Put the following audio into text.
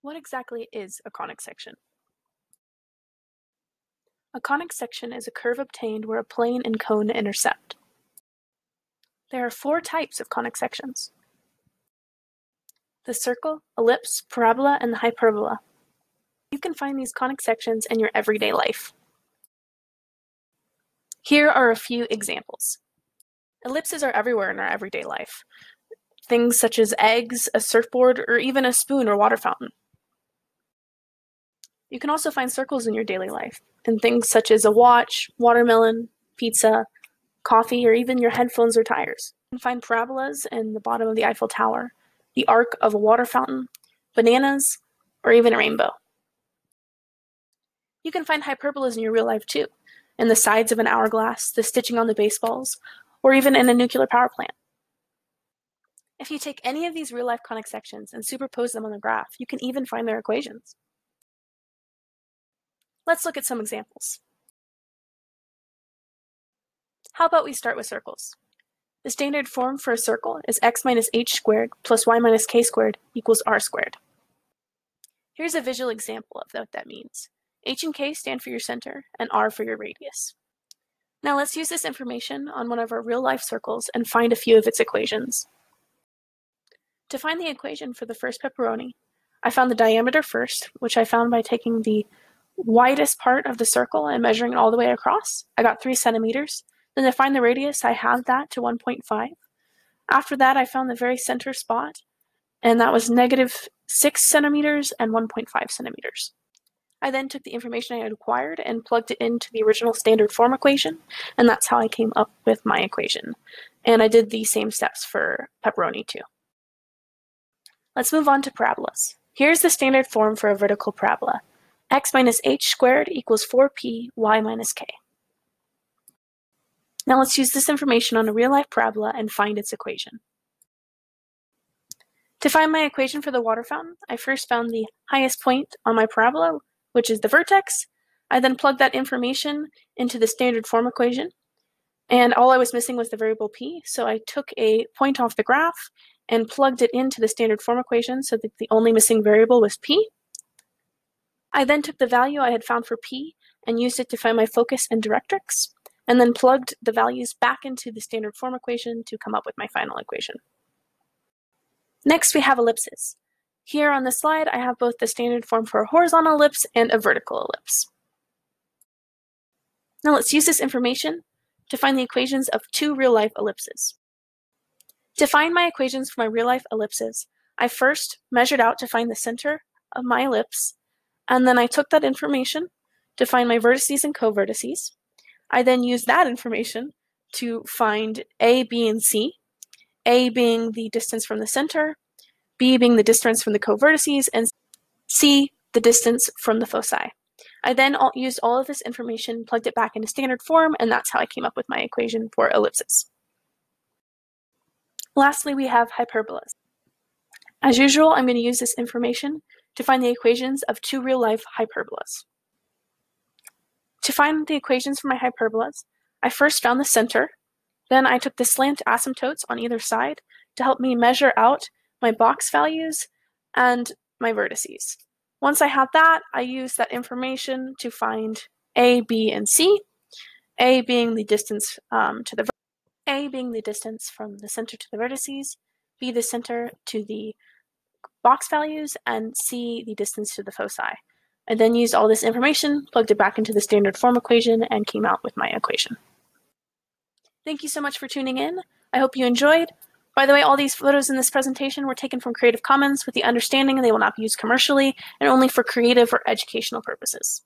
What exactly is a conic section? A conic section is a curve obtained where a plane and cone intersect. There are four types of conic sections. The circle, ellipse, parabola, and the hyperbola. You can find these conic sections in your everyday life. Here are a few examples. Ellipses are everywhere in our everyday life. Things such as eggs, a surfboard, or even a spoon or water fountain. You can also find circles in your daily life, in things such as a watch, watermelon, pizza, coffee, or even your headphones or tires. You can find parabolas in the bottom of the Eiffel Tower, the arc of a water fountain, bananas, or even a rainbow. You can find hyperbolas in your real life too, in the sides of an hourglass, the stitching on the baseballs, or even in a nuclear power plant. If you take any of these real life conic sections and superpose them on the graph, you can even find their equations. Let's look at some examples. How about we start with circles? The standard form for a circle is x minus h squared plus y minus k squared equals r squared. Here's a visual example of what that means. h and k stand for your center, and r for your radius. Now let's use this information on one of our real-life circles and find a few of its equations. To find the equation for the first pepperoni, I found the diameter first, which I found by taking the widest part of the circle and measuring it all the way across. I got 3 centimeters. Then to find the radius, I halved that to 1.5. After that, I found the very center spot, and that was negative 6 centimeters and 1.5 centimeters. I then took the information I had acquired and plugged it into the original standard form equation, and that's how I came up with my equation. And I did the same steps for pepperoni too. Let's move on to parabolas. Here's the standard form for a vertical parabola x minus h squared equals 4p y minus k. Now let's use this information on a real-life parabola and find its equation. To find my equation for the water fountain, I first found the highest point on my parabola, which is the vertex. I then plugged that information into the standard form equation, and all I was missing was the variable p, so I took a point off the graph and plugged it into the standard form equation so that the only missing variable was p. I then took the value I had found for P and used it to find my focus and directrix, and then plugged the values back into the standard form equation to come up with my final equation. Next, we have ellipses. Here on the slide, I have both the standard form for a horizontal ellipse and a vertical ellipse. Now let's use this information to find the equations of two real-life ellipses. To find my equations for my real-life ellipses, I first measured out to find the center of my ellipse and then I took that information to find my vertices and covertices. I then used that information to find A, B, and C. A being the distance from the center, B being the distance from the covertices, and C the distance from the foci. I then all, used all of this information, plugged it back into standard form, and that's how I came up with my equation for ellipses. Lastly, we have hyperbolas. As usual, I'm going to use this information to find the equations of two real-life hyperbolas. To find the equations for my hyperbolas, I first found the center, then I took the slant asymptotes on either side to help me measure out my box values and my vertices. Once I had that, I used that information to find A, B, and C, A being the distance um, to the A being the distance from the center to the vertices, B the center to the box values and C the distance to the foci. I then used all this information, plugged it back into the standard form equation, and came out with my equation. Thank you so much for tuning in. I hope you enjoyed. By the way, all these photos in this presentation were taken from Creative Commons with the understanding they will not be used commercially and only for creative or educational purposes.